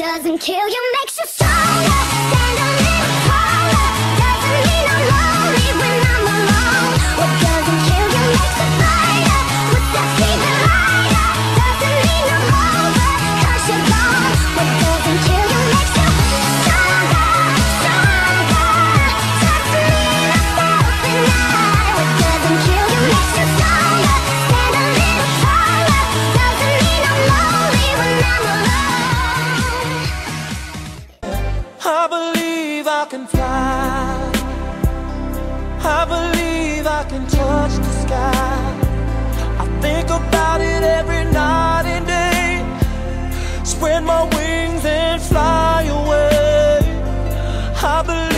doesn't kill you makes you stronger. Stand a little taller. I can fly. I believe I can touch the sky. I think about it every night and day. Spread my wings and fly away. I believe